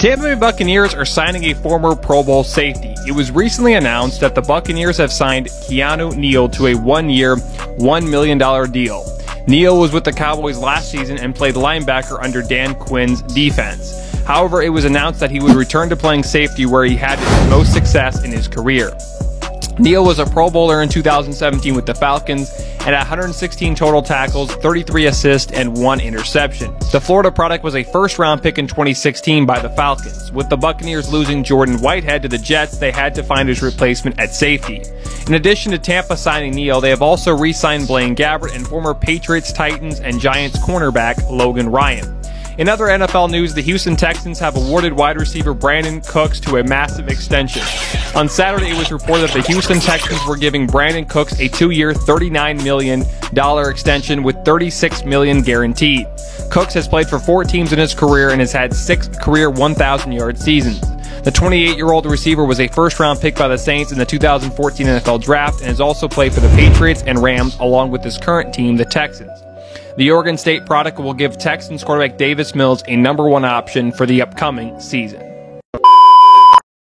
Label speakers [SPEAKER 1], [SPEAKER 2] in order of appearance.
[SPEAKER 1] Tampa Bay Buccaneers are signing a former Pro Bowl safety. It was recently announced that the Buccaneers have signed Keanu Neal to a one year, $1 million deal. Neal was with the Cowboys last season and played linebacker under Dan Quinn's defense. However, it was announced that he would return to playing safety where he had his most success in his career. Neal was a Pro Bowler in 2017 with the Falcons and had 116 total tackles, 33 assists, and one interception. The Florida product was a first round pick in 2016 by the Falcons. With the Buccaneers losing Jordan Whitehead to the Jets, they had to find his replacement at safety. In addition to Tampa signing Neal, they have also re signed Blaine Gabbert and former Patriots, Titans, and Giants cornerback Logan Ryan. In other NFL news, the Houston Texans have awarded wide receiver Brandin Cooks to a massive extension. On Saturday, it was reported that the Houston Texans were giving Brandin Cooks a two-year, $39 million extension with 36 million guaranteed. Cooks has played for four teams in his career and has had six career 1,000-yard seasons. The 28-year-old receiver was a first-round pick by the Saints in the 2014 NFL Draft and has also played for the Patriots and Rams along with his current team, the Texans. The Oregon State product will give Texans quarterback Davis Mills a number one option for the upcoming season.